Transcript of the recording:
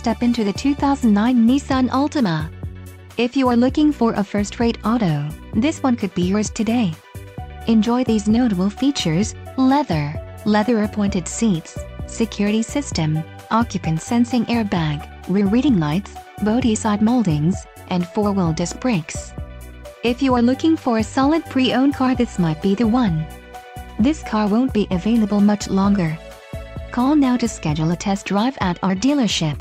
step into the 2009 Nissan Altima. If you are looking for a first-rate auto, this one could be yours today. Enjoy these notable features, leather, leather appointed seats, security system, occupant sensing airbag, rear reading lights, body side moldings, and four-wheel disc brakes. If you are looking for a solid pre-owned car this might be the one. This car won't be available much longer. Call now to schedule a test drive at our dealership.